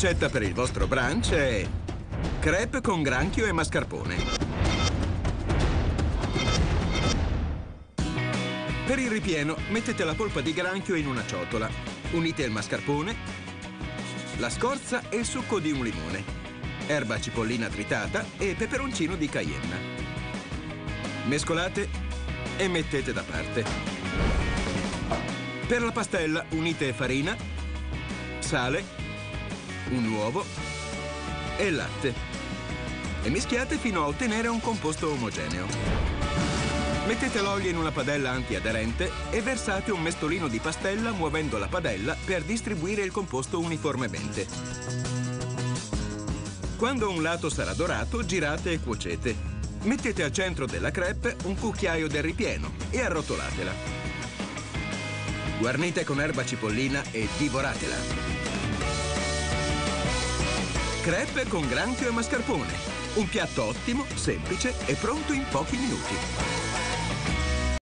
ricetta per il vostro brunch è crepe con granchio e mascarpone. Per il ripieno mettete la polpa di granchio in una ciotola, unite il mascarpone, la scorza e il succo di un limone, erba cipollina tritata e peperoncino di cayenne. Mescolate e mettete da parte. Per la pastella unite farina, sale, un uovo e latte e mischiate fino a ottenere un composto omogeneo. Mettete l'olio in una padella antiaderente e versate un mestolino di pastella muovendo la padella per distribuire il composto uniformemente. Quando un lato sarà dorato, girate e cuocete. Mettete al centro della crepe un cucchiaio del ripieno e arrotolatela. Guarnite con erba cipollina e divoratela. Crepe con granchio e mascarpone. Un piatto ottimo, semplice e pronto in pochi minuti.